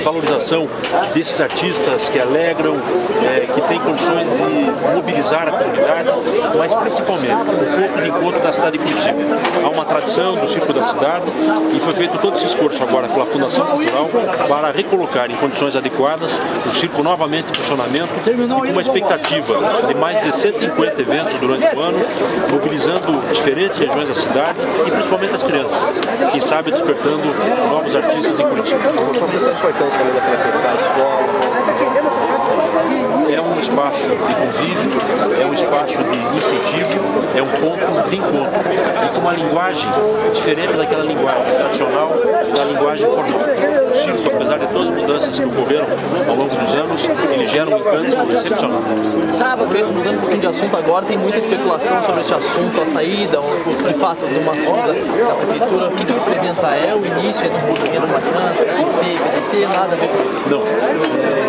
de valorização desses artistas que alegram, é, que têm condições de mobilizar a comunidade, mas principalmente o ponto de encontro da cidade de Curitiba. Há uma tradição do Circo da Cidade e foi feito todo esse esforço agora pela Fundação Cultural para recolocar em condições adequadas o circo novamente em funcionamento com uma expectativa de mais de 150 eventos durante o ano, mobilizando diferentes regiões da cidade e principalmente as crianças, quem sabe despertando novos artistas em Curitiba. É um espaço de convívio, é um ponto de encontro e com uma linguagem diferente daquela linguagem tradicional da linguagem formal. O circo, apesar de todas as mudanças que ocorreram ao longo dos anos, ele gera um encanto excepcional. Sábado, mudando um pouquinho de assunto agora, tem muita especulação sobre esse assunto, a saída, o, de fato, de uma sonda da prefeitura. O que, que representa? É o início é do movimento de uma criança, PT, PDT, nada a ver com isso? Não.